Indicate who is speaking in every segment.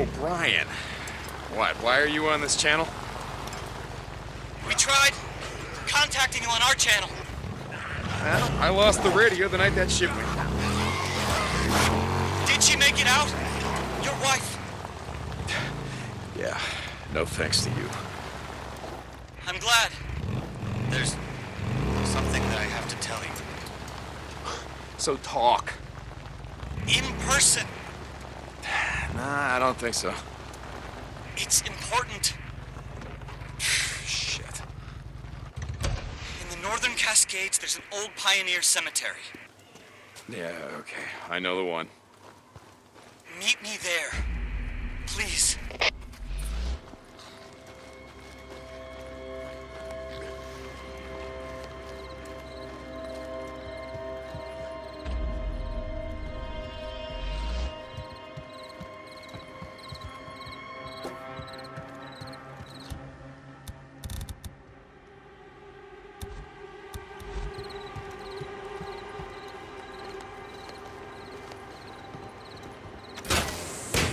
Speaker 1: O'Brien. What, why are you on this channel?
Speaker 2: We tried contacting you on our channel.
Speaker 1: Well, I lost the radio the night that ship went down.
Speaker 2: Did she make it out? Your wife.
Speaker 1: Yeah, no thanks to you.
Speaker 2: I'm glad. There's something that I have to tell you.
Speaker 1: So talk.
Speaker 2: In person.
Speaker 1: Nah, I don't think so.
Speaker 2: It's important.
Speaker 1: Shit.
Speaker 2: In the northern Cascades, there's an old pioneer cemetery.
Speaker 1: Yeah, okay. I know the one.
Speaker 2: Meet me there. Please.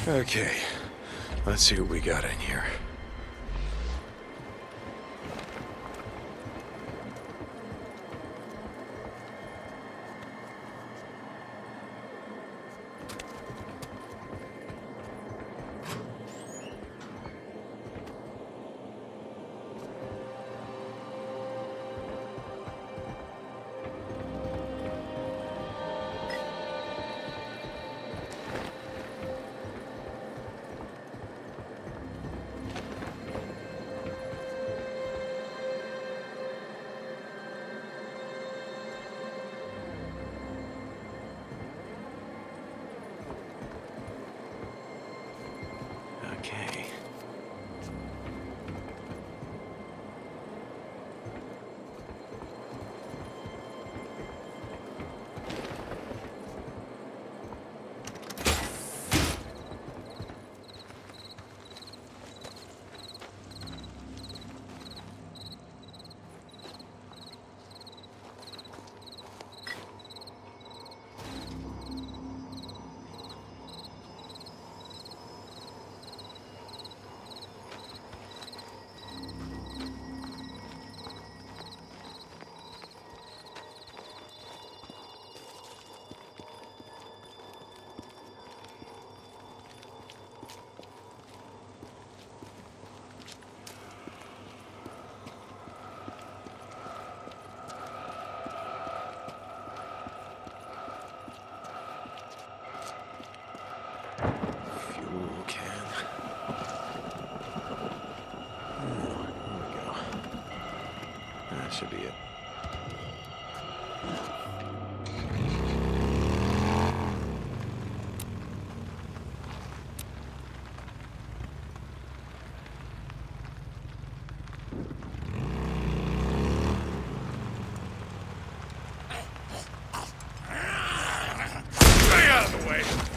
Speaker 1: Okay. Let's see what we got in here. should be it. Stay out of the way!